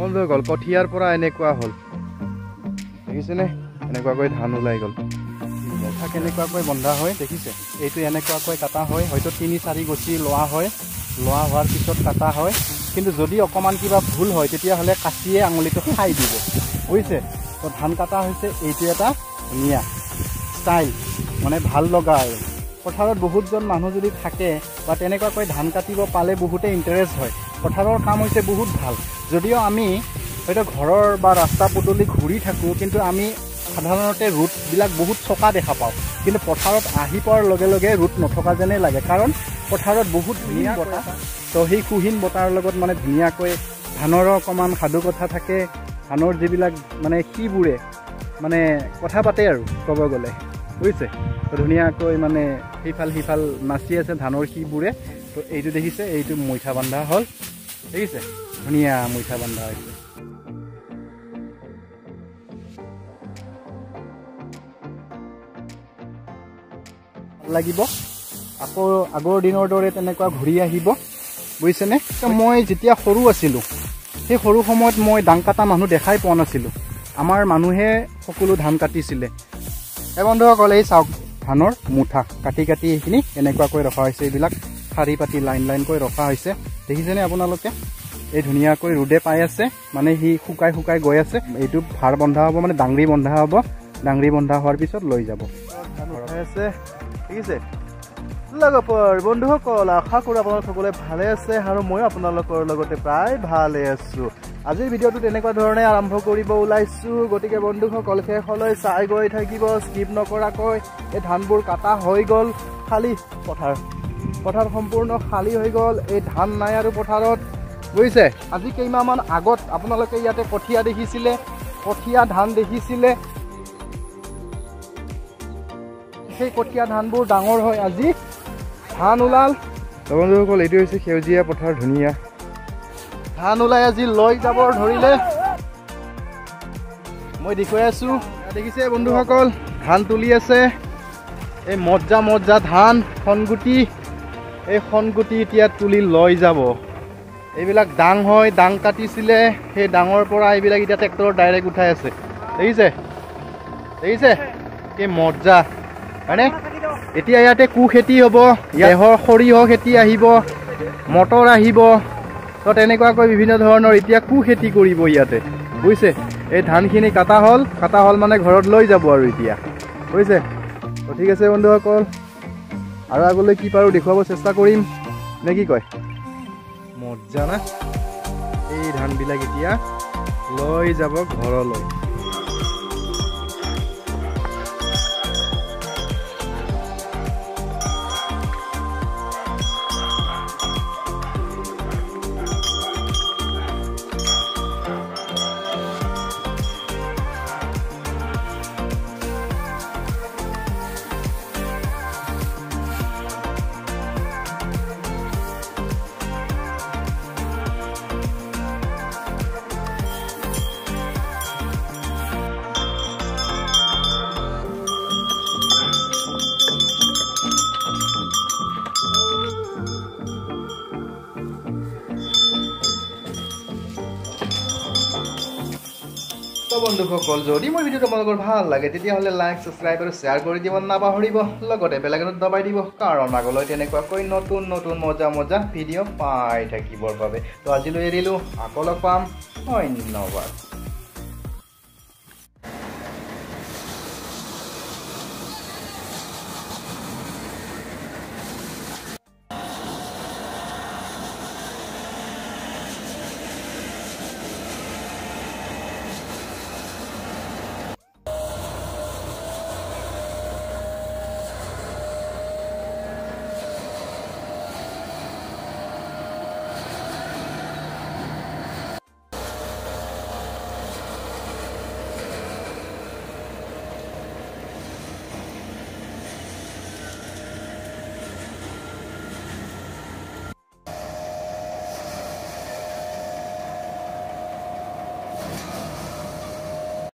বন্ধ হৈ গ'ল কঠীয়াৰ পৰা এনেকুৱা হ'ল। দেখিছেনে? এনেকুৱাকৈ ধান ওলাই গ'ল। মুঠা কেনেকুৱাকৈ বন্ধা হয় দেখিছে? এইটো এনেকুৱাকৈ কাটা হয় হয়তো তিনি চাৰি গছি লোৱা হয়। লোৱা হোৱাৰ পিছত কাটা হয়। কিন্তু যদি অকণমান কিবা ভুল হয় তেতিয়াহ'লে কাঁচিয়ে আঙুলিটো খাই দিব। বুজিছে? তো ধান কটা হৈছে এইটো এটা ধুনীয়া ষ্টাইল। মানে ভাল লগা আৰু। পথাৰত বহুতজন মানুহ যদি থাকে বা তেনেকুৱাকৈ ধান কাটিব পালে বহুতে ইণ্টাৰেষ্ট হয়। পথাৰৰ কাম হৈছে বহুত ভাল। যদিও আমি হয়তো ঘৰৰ বা ৰাস্তা পদূলি ঘূৰি থাকোঁ কিন্তু আমি সাধাৰণতে ৰুটবিলাক বহুত চকা দেখা পাওঁ। কিন্তু পথাৰত আহি পোৱাৰ লগে লগে ৰুট নথকা যেনেই লাগে। কাৰণ পথাৰত বহুত ধুনীয়া বতাহ। তো সেই কুহীন বতাহৰ লগত মানে ধুনীয়াকৈ ধানৰো অকণমান সাধু কথা থাকে। ধানৰ যিবিলাক মানে শিবোৰে মানে কথা পাতে আৰু ক'ব গ'লে। বুজিছে? তো ধুনীয়াকৈ মানে সিফাল সিফাল নাচি আছে ধানৰ শিবোৰে তো এইটো দেখিছে এইটো মৈঠা বন্ধা হ'ল। দেখিছে? ধুনীয়া মৈঠা বন্ধা হৈছে। লাগিব। আকৌ আগৰ দিনৰ দৰে তেনেকুৱা ঘূৰি আহিব। বুজিছেনে? মই যেতিয়া সৰু আছিলোঁ সেই সৰু সময়ত মই ডাং কাটা মানুহ দেখাই পোৱা নাছিলোঁ। আমাৰ মানুহে সকলো ধান কাটিছিলে। এই বন্ধুসকল এই চাওক ধানৰ মুঠা কাটি কাটি এইখিনি এনেকুৱাকৈ ৰখা হৈছে। এইবিলাক শাৰী পাতি লাইন লাইনকৈ ৰখা হৈছে। দেখিছেনে আপোনালোকে? এই ধুনীয়াকৈ ৰ'দে পাই আছে। মানে সি শুকাই শুকাই গৈ আছে। এইটো ভাৰ বন্ধা হ'ব মানে ডাংৰি বন্ধা হ'ব। ডাংৰি বন্ধা হোৱাৰ পিছত লৈ যাব। আছে। দেখিছে? লগৰ বন্ধুসকল আশা কৰোঁ আপোনালোক সকলোৱে ভালে আছে আৰু ময়ো আপোনালোকৰ লগতে প্ৰায় ভালে আছোঁ। আজিৰ ভিডিঅ'টো তেনেকুৱা ধৰণে আৰম্ভ কৰিব ওলাইছোঁ। গতিকে বন্ধুসকল শেষলৈ চাই গৈ থাকিব স্কিপ নকৰাকৈ এই ধানবোৰ কাটা হৈ গ'ল খালী পথাৰ। পথাৰ সম্পূৰ্ণ খালী হৈ গ'ল এই ধান নাই আৰু পথাৰত। বুজিছে? আজি কেইমাহমান আগত আপোনালোকে ইয়াতে কঠীয়া দেখিছিলে কঠীয়া ধান দেখিছিলে। সেই কঠীয়া ধানবোৰ ডাঙৰ হয় আজি। ধান ওলাল। বন্ধুসকল এইটো হৈছে সেউজীয়া পথাৰ ধুনীয়া। ধান ওলাই আজি লৈ যাব ধৰিলে। মই দেখুৱাই আছোঁ। দেখিছে বন্ধুসকল ধান তুলি আছে। এই মজ্জা মজ্জা ধান সনগুটি এই সনগুটি এতিয়া তুলি লৈ যাব। এইবিলাক ডাং হয় ডাং কাটিছিলে। সেই ডাঙৰ পৰা এইবিলাক এতিয়া ট্ৰেক্টৰত ডাইৰেক্ট উঠাই আছে। দেখিছে? দেখিছে? কি মজ্জা। হয়নে? এতিয়া ইয়াতে কু খেতি হ'ব ইয়াহৰ সৰিয়হ খেতি আহিব মটৰ আহিব তো তেনেকুৱাকৈ বিভিন্ন ধৰণৰ এতিয়া কু খেতি কৰিব ইয়াতে বুজিছে? এই ধানখিনি কাটা হ'ল কাটা হ'ল মানে ঘৰত লৈ যাব আৰু এতিয়া বুজিছে? তো ঠিক আছে বন্ধুসকল আৰু আগলৈ কি পাৰোঁ দেখুৱাব চেষ্টা কৰিম নে কি কয়? মজ্জা না? এই ধানবিলাক এতিয়া লৈ যাব ঘৰলৈ। তো বন্ধুসকল যদি মোৰ ভিডিঅ'টো আপোনালোকৰ ভাল লাগে তেতিয়াহ'লে লাইক ছাবস্ক্ৰাইব আৰু শ্বেয়াৰ কৰি দিব নাপাহৰিব। লগতে বেলেগত দবাই দিব কাৰণ আগলৈ তেনেকুৱাকৈ নতুন নতুন মজা মজা ভিডিঅ' পাই থাকিবৰ বাবে। তো আজিলৈ এৰিলোঁ আকৌ লগ পাম ধন্যবাদ।